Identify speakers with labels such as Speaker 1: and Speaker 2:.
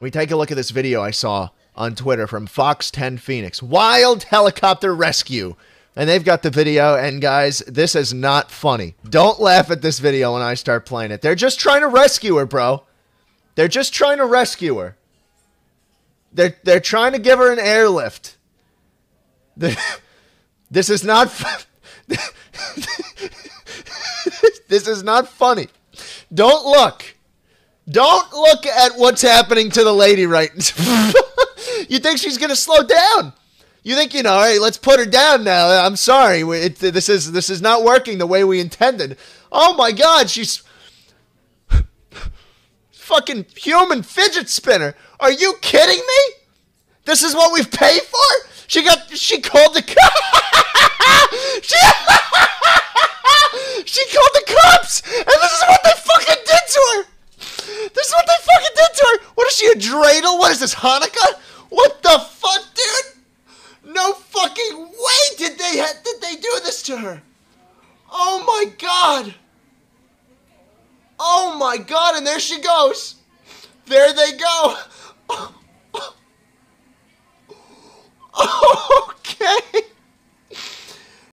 Speaker 1: We take a look at this video I saw on Twitter from Fox 10 Phoenix. Wild helicopter rescue. And they've got the video, and guys, this is not funny. Don't laugh at this video when I start playing it. They're just trying to rescue her, bro. They're just trying to rescue her. They're they're trying to give her an airlift. This is not. this is not funny. Don't look. Don't look at what's happening to the lady right. you think she's gonna slow down? You think you know? Hey, let's put her down now. I'm sorry. It, this is this is not working the way we intended. Oh my God, she's fucking human fidget spinner. Are you kidding me? This is what we've paid for? She got she called the she, she called the cops, and this is what they fucking did to her. This is what they fucking did to her. What is she a dreidel? What is this Hanukkah? What the fuck, dude? No fucking way did they ha- did they do this to her. Oh my god. Oh my god, and there she goes. There they go.